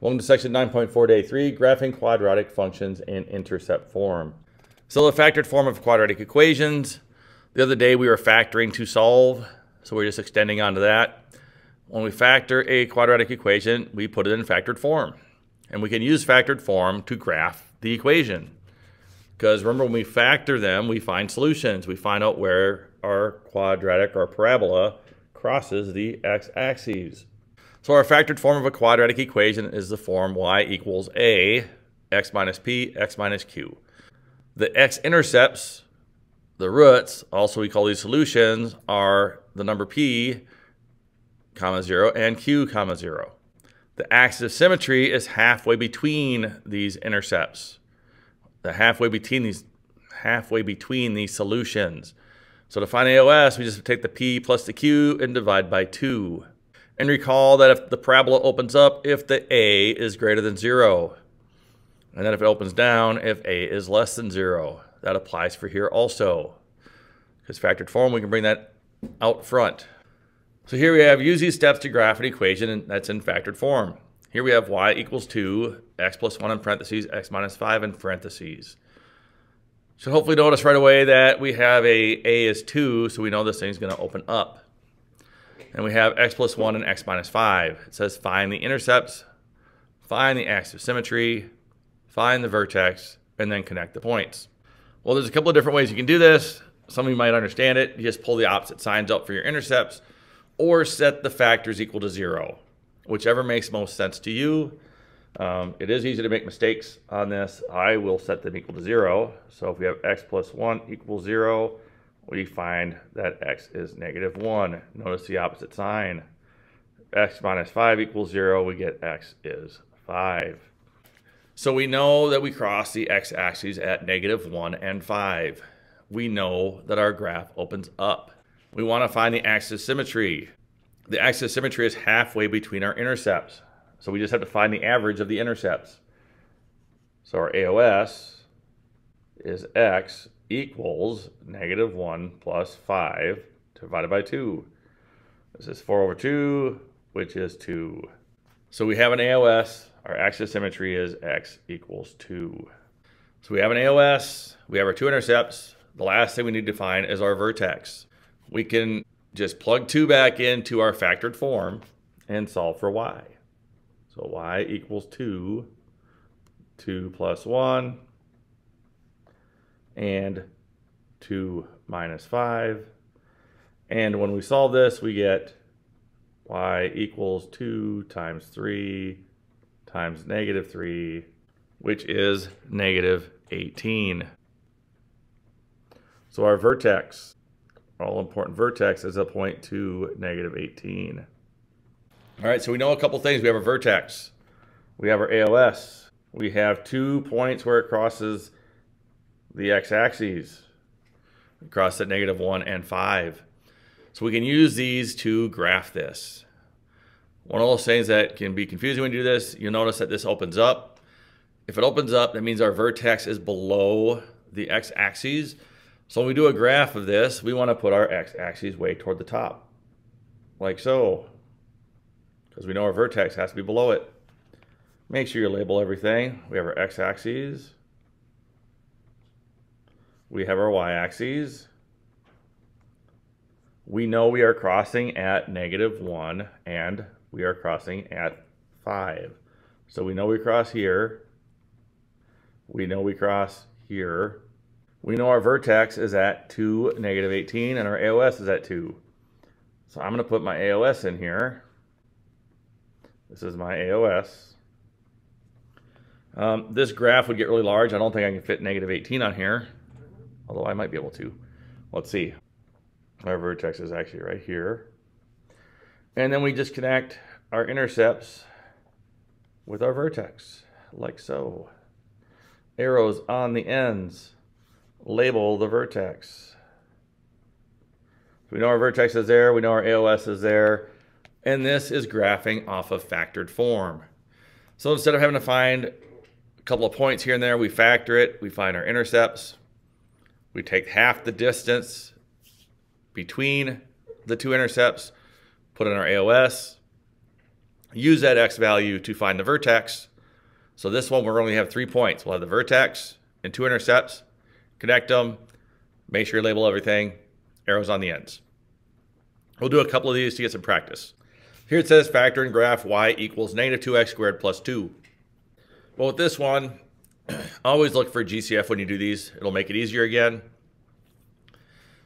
Welcome to section 9.4 day 3, graphing quadratic functions in intercept form. So the factored form of quadratic equations. The other day we were factoring to solve, so we're just extending onto that. When we factor a quadratic equation, we put it in factored form. And we can use factored form to graph the equation. Because remember, when we factor them, we find solutions. We find out where our quadratic or parabola crosses the x-axis. So our factored form of a quadratic equation is the form y equals a, x minus p, x minus q. The x-intercepts, the roots, also we call these solutions, are the number p, comma 0, and q, comma 0. The axis of symmetry is halfway between these intercepts. The halfway between these halfway between these solutions. So to find AOS, we just take the p plus the q and divide by 2. And recall that if the parabola opens up, if the a is greater than 0. And then if it opens down, if a is less than 0. That applies for here also. Because factored form, we can bring that out front. So here we have use these steps to graph an equation that's in factored form. Here we have y equals 2, x plus 1 in parentheses, x minus 5 in parentheses. So hopefully notice right away that we have a a is 2, so we know this thing's going to open up and we have x plus 1 and x minus 5. It says find the intercepts, find the axis of symmetry, find the vertex, and then connect the points. Well, there's a couple of different ways you can do this. Some of you might understand it. You just pull the opposite signs up for your intercepts or set the factors equal to 0, whichever makes most sense to you. Um, it is easy to make mistakes on this. I will set them equal to 0. So if we have x plus 1 equals 0, we find that x is negative 1. Notice the opposite sign. x minus 5 equals 0. We get x is 5. So we know that we cross the x-axis at negative 1 and 5. We know that our graph opens up. We want to find the axis symmetry. The axis symmetry is halfway between our intercepts. So we just have to find the average of the intercepts. So our AOS is x equals negative 1 plus 5 divided by 2. This is 4 over 2, which is 2. So we have an AOS. Our axis symmetry is x equals 2. So we have an AOS. We have our two intercepts. The last thing we need to find is our vertex. We can just plug 2 back into our factored form and solve for y. So y equals 2. 2 plus 1 and 2 minus 5. And when we solve this, we get y equals 2 times 3 times negative 3, which is negative 18. So our vertex, all important vertex, is a point to negative 18. All right, so we know a couple things. We have a vertex. We have our AOS. We have two points where it crosses the x-axis across at negative 1 and 5. So we can use these to graph this. One of those things that can be confusing when you do this, you'll notice that this opens up. If it opens up, that means our vertex is below the x-axis. So when we do a graph of this, we want to put our x-axis way toward the top, like so, because we know our vertex has to be below it. Make sure you label everything. We have our x-axis, we have our y-axis. We know we are crossing at negative 1 and we are crossing at 5. So we know we cross here. We know we cross here. We know our vertex is at 2, negative 18, and our AOS is at 2. So I'm going to put my AOS in here. This is my AOS. Um, this graph would get really large. I don't think I can fit negative 18 on here although I might be able to. Let's see. Our vertex is actually right here. And then we just connect our intercepts with our vertex, like so. Arrows on the ends label the vertex. We know our vertex is there, we know our AOS is there, and this is graphing off of factored form. So instead of having to find a couple of points here and there, we factor it, we find our intercepts, we take half the distance between the two intercepts, put in our AOS, use that x value to find the vertex. So this one, we're only have three points. We'll have the vertex and two intercepts, connect them, make sure you label everything, arrows on the ends. We'll do a couple of these to get some practice. Here it says factor in graph y equals negative 2x squared plus 2. Well, with this one, always look for GCF when you do these. It'll make it easier again.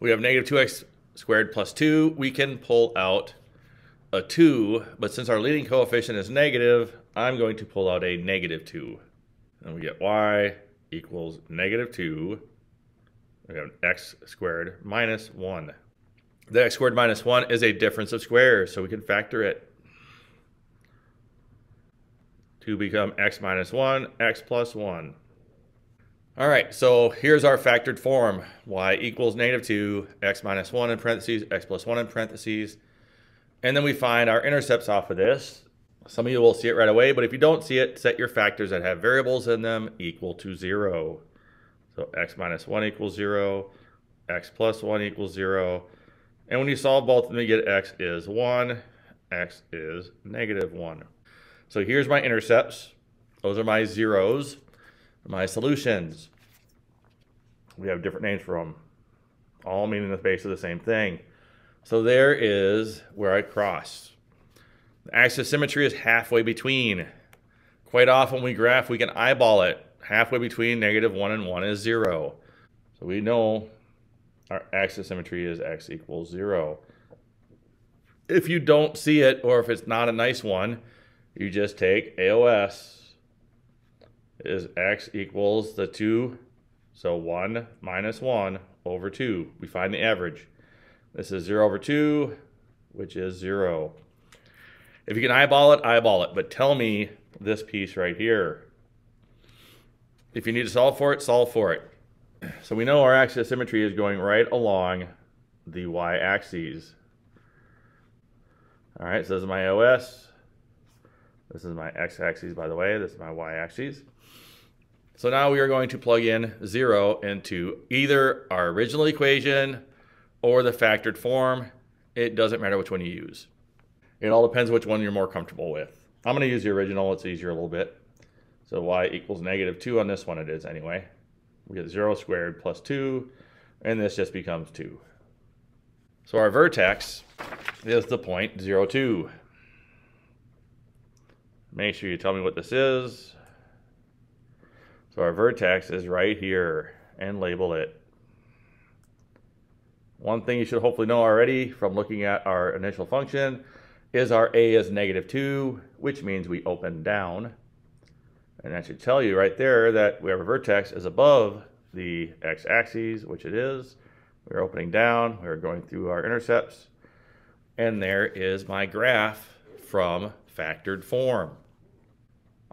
We have negative 2x squared plus 2. We can pull out a 2, but since our leading coefficient is negative, I'm going to pull out a negative 2. And we get y equals negative 2. We have x squared minus 1. The x squared minus 1 is a difference of squares, so we can factor it. 2 become x minus 1, x plus 1. All right, so here's our factored form. y equals negative 2, x minus 1 in parentheses, x plus 1 in parentheses. And then we find our intercepts off of this. Some of you will see it right away, but if you don't see it, set your factors that have variables in them equal to 0. So x minus 1 equals 0, x plus 1 equals 0, and when you solve both of them, you get x is 1, x is negative 1. So here's my intercepts. Those are my zeros, my solutions. We have different names for them, all meaning the base of the same thing. So there is where I cross. The axis of symmetry is halfway between. Quite often we graph, we can eyeball it. Halfway between negative 1 and 1 is 0. So we know our axis of symmetry is x equals 0. If you don't see it, or if it's not a nice one, you just take AOS is x equals the 2, so 1 minus 1 over 2. We find the average. This is 0 over 2, which is 0. If you can eyeball it, eyeball it, but tell me this piece right here. If you need to solve for it, solve for it. So we know our axis of symmetry is going right along the y-axis. All right, so this is my OS. This is my x-axis, by the way. This is my y-axis. So now we are going to plug in 0 into either our original equation or the factored form. It doesn't matter which one you use. It all depends which one you're more comfortable with. I'm going to use the original. It's easier a little bit. So y equals negative 2 on this one it is anyway. We get 0 squared plus 2, and this just becomes 2. So our vertex is the point 0, 2. Make sure you tell me what this is. So our vertex is right here, and label it. One thing you should hopefully know already from looking at our initial function is our a is negative 2, which means we open down. And that should tell you right there that we have a vertex is above the x-axis, which it is. We're opening down, we're going through our intercepts, and there is my graph from factored form.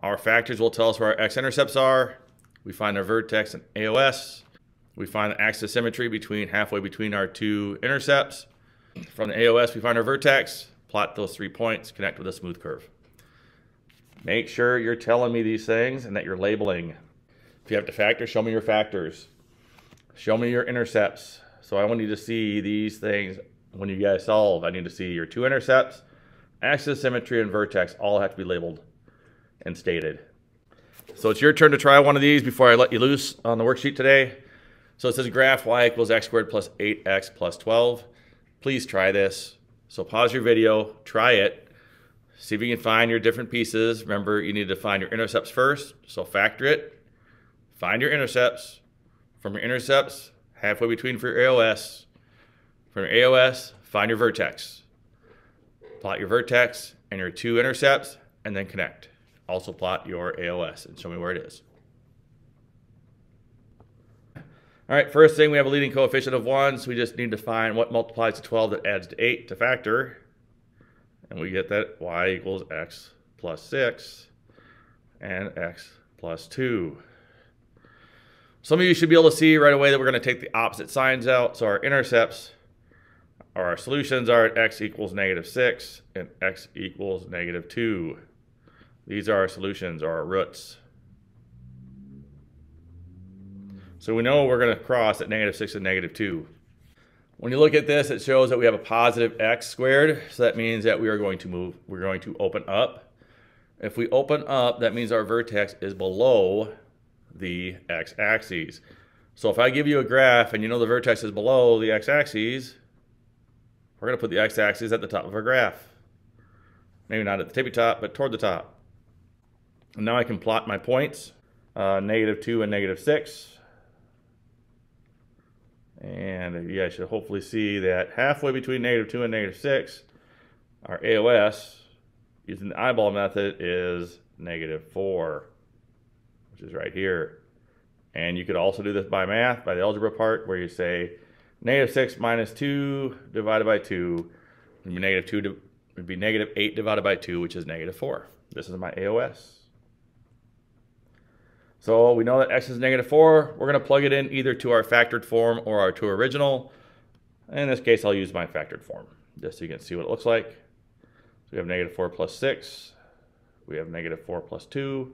Our factors will tell us where our x-intercepts are. We find our vertex and AOS. We find the axis symmetry between halfway between our two intercepts. From the AOS, we find our vertex, plot those three points, connect with a smooth curve. Make sure you're telling me these things and that you're labeling. If you have to factor, show me your factors. Show me your intercepts. So I want you to see these things when you guys solve. I need to see your two intercepts, axis symmetry, and vertex all have to be labeled and stated. So it's your turn to try one of these before I let you loose on the worksheet today. So it says graph y equals x squared plus 8x plus 12. Please try this. So pause your video, try it, See if you can find your different pieces. Remember, you need to find your intercepts first, so factor it. Find your intercepts. From your intercepts, halfway between for your AOS. From your AOS, find your vertex. Plot your vertex and your two intercepts, and then connect. Also plot your AOS and show me where it is. All right, first thing, we have a leading coefficient of 1, so we just need to find what multiplies to 12 that adds to 8 to factor. And we get that y equals x plus 6 and x plus 2. Some of you should be able to see right away that we're going to take the opposite signs out. So our intercepts our solutions are at x equals negative 6 and x equals negative 2. These are our solutions or our roots. So we know we're going to cross at negative 6 and negative 2. When you look at this, it shows that we have a positive x squared. So that means that we are going to move, we're going to open up. If we open up, that means our vertex is below the x-axis. So if I give you a graph and you know the vertex is below the x-axis, we're going to put the x-axis at the top of our graph. Maybe not at the tippy top, but toward the top. And now I can plot my points, uh, negative 2 and negative 6. And you guys should hopefully see that halfway between negative 2 and negative 6, our AOS, using the eyeball method, is negative 4, which is right here. And you could also do this by math, by the algebra part, where you say negative 6 minus 2 divided by 2 would be negative 2 would be negative 8 divided by 2, which is negative 4. This is my AOS. So we know that x is negative 4. We're going to plug it in either to our factored form or our to original. In this case, I'll use my factored form, just so you can see what it looks like. So we have negative 4 plus 6. We have negative 4 plus 2.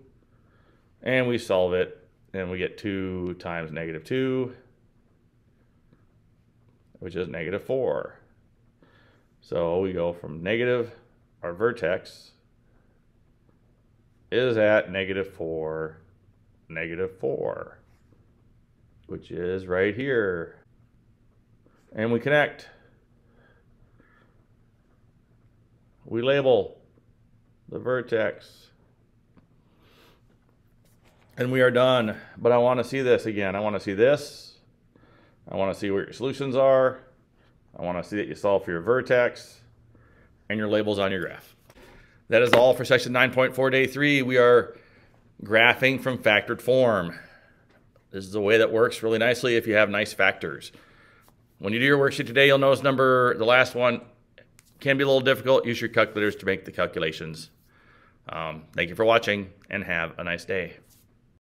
And we solve it, and we get 2 times negative 2, which is negative 4. So we go from negative, our vertex is at negative 4 negative 4, which is right here. And we connect. We label the vertex. And we are done. But I want to see this again. I want to see this. I want to see where your solutions are. I want to see that you solve for your vertex and your labels on your graph. That is all for section 9.4 day 3. We are graphing from factored form. This is a way that works really nicely if you have nice factors. When you do your worksheet today, you'll notice number, the last one, can be a little difficult. Use your calculators to make the calculations. Um, thank you for watching and have a nice day.